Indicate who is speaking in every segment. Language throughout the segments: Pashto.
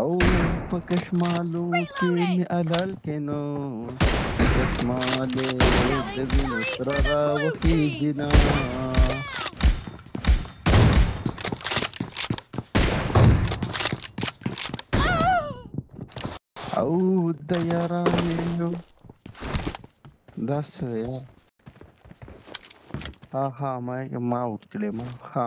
Speaker 1: او په کشمالو کې مې علل کې نو چې کشمالې د وینو سره را وخیږي نه او د یارانو دا څه ها ها ما ما وکړې ما ها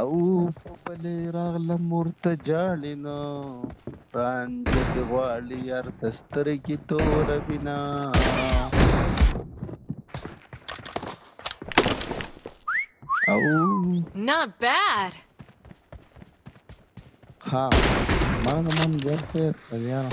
Speaker 1: او په بلې راغلم ورته جاړې نه رانجه دې غواړي یار د سترګې توره وینا او
Speaker 2: Not bad.
Speaker 1: ها ما زمان زیات شوی یار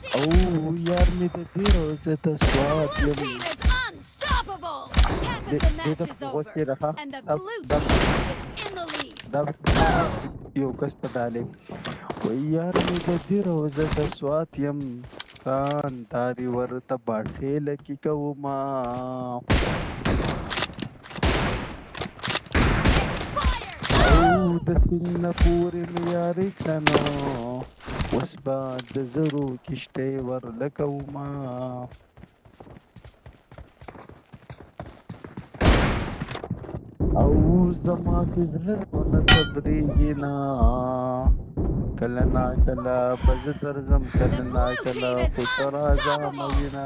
Speaker 1: اوو یار مې د دې روزه ته
Speaker 2: سواد
Speaker 1: یم
Speaker 2: د
Speaker 1: دې
Speaker 2: د
Speaker 1: غوښې ده ښه دا دا دا دا یو کس په دالې و یار مې د دې روزه ته سواد یم کان داری ورته باټې لکی کوما او د سینه پورې مې یاري کړنو اوس به د زرو کشتۍ ورلکومه او زما چې زړه ونه صبرېږي نه کله نا کله به زه درځم کله نا کله خو ته راځه مه وینه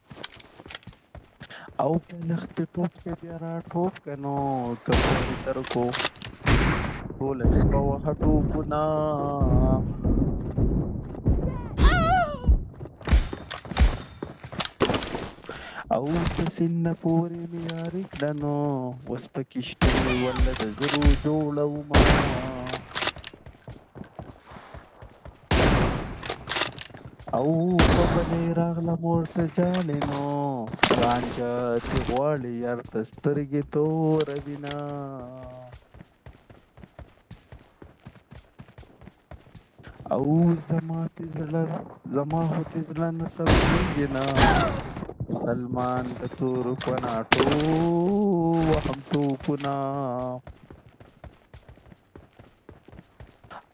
Speaker 1: او په لخته ټوپ کې بیا را ټوپ کنو کپوري تر کو ټول شپه وه ټوپونه او د سن پورې مې یاري کړنو اوس په کشته مې ولله د زرو جوړومه او په بلې راغله مور ته جالې نو رانجه تی غواړي یار ته سترګې تور وینا او زما تی زړه زما هو تی زړه نه صبرېږي نه سلمان د تور کناټو وهم تو پنا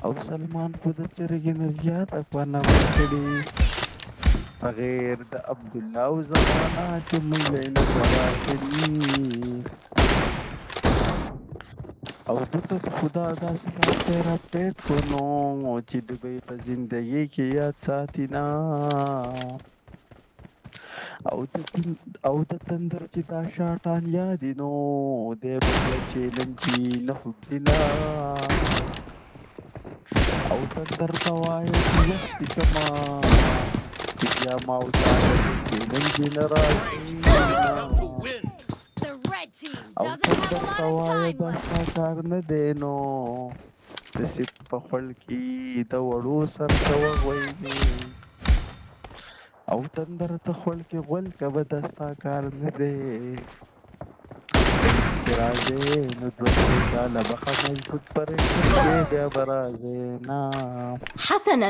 Speaker 1: او سلمان خو د چرګې نه زیات افغانه ورکړي په غیر د عبدالله او زمانه چې موږ یې نه ګواه کړي او دته د خدا داسې سافټویر اپډیټ کړو چې دوبۍ په زندګۍ کې یاد ساتي نه او د تندر چې دا شاټان یادې نو دی به بیا چیلنج کې نه خبدله او تندر ته وایه چې وختي کما چې بیا ما او تا ته د
Speaker 2: چیلنج نه راشي
Speaker 1: او تندر ته وایه دا ستا کار نه دی نو د سیب په خوړ کې د وړو سر ته وغویلې او تندر ته خوړ کې غول کوه دا ستا کار نه دی چې راځې نو دوه درې کاله به ښه مضبوط پرې شي بیا به راځې نه
Speaker 2: حسنا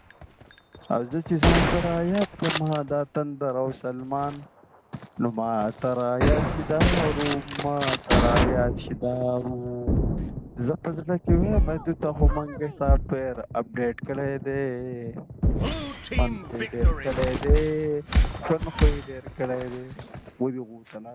Speaker 1: او زه چې ځان ته را یاد کړم دا تندر او سلمان نو ما ته را یاد شي دا ورو ما ته را یاد شي دا ورو زه په زړه کې وایم دوی ته خو منګې سافټویر اپډیټ کړی دی
Speaker 3: خوند
Speaker 1: خو یې ډېر کړی دی خوند خو یې ډېر کړی دی ودې غوتله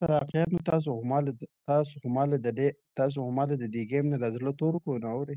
Speaker 1: سره اقلیت نو تاسو خو ما له تاسو خو ما له د دې تاسو خو ما له د دې ګیم نه له زړه تور کړو نو اورې